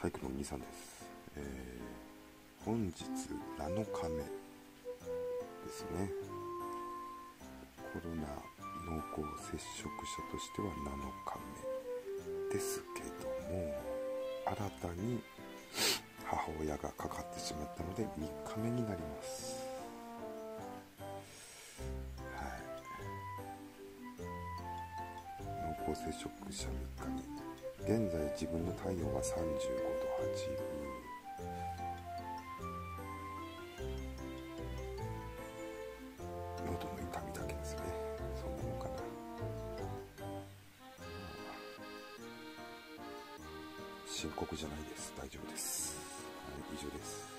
体育の兄さんです、えー本日7日目ですね。コロナ濃厚接触者としては7日目ですけども新たに母親がかかってしまったので3日目になります。はい。濃厚接触者3日目。現在自分の体温は35度8分。喉の痛みだけですねそんなもんかな深刻じゃないです大丈夫です、はい、以上です